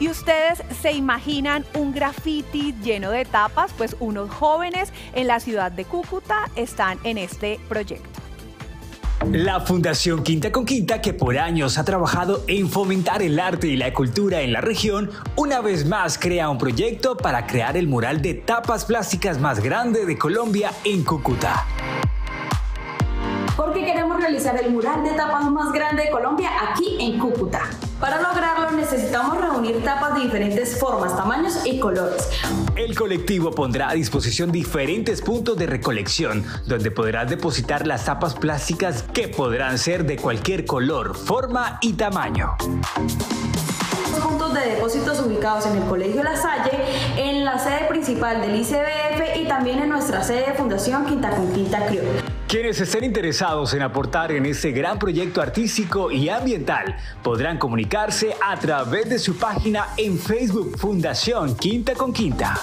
¿Y ustedes se imaginan un graffiti lleno de tapas? Pues unos jóvenes en la ciudad de Cúcuta están en este proyecto. La Fundación Quinta con Quinta, que por años ha trabajado en fomentar el arte y la cultura en la región, una vez más crea un proyecto para crear el mural de tapas plásticas más grande de Colombia en Cúcuta porque queremos realizar el mural de tapas más grande de Colombia aquí en Cúcuta. Para lograrlo necesitamos reunir tapas de diferentes formas, tamaños y colores. El colectivo pondrá a disposición diferentes puntos de recolección donde podrás depositar las tapas plásticas que podrán ser de cualquier color, forma y tamaño en el Colegio La Salle, en la sede principal del ICBF y también en nuestra sede de Fundación Quinta con Quinta Criol. Quienes estén interesados en aportar en este gran proyecto artístico y ambiental podrán comunicarse a través de su página en Facebook Fundación Quinta con Quinta.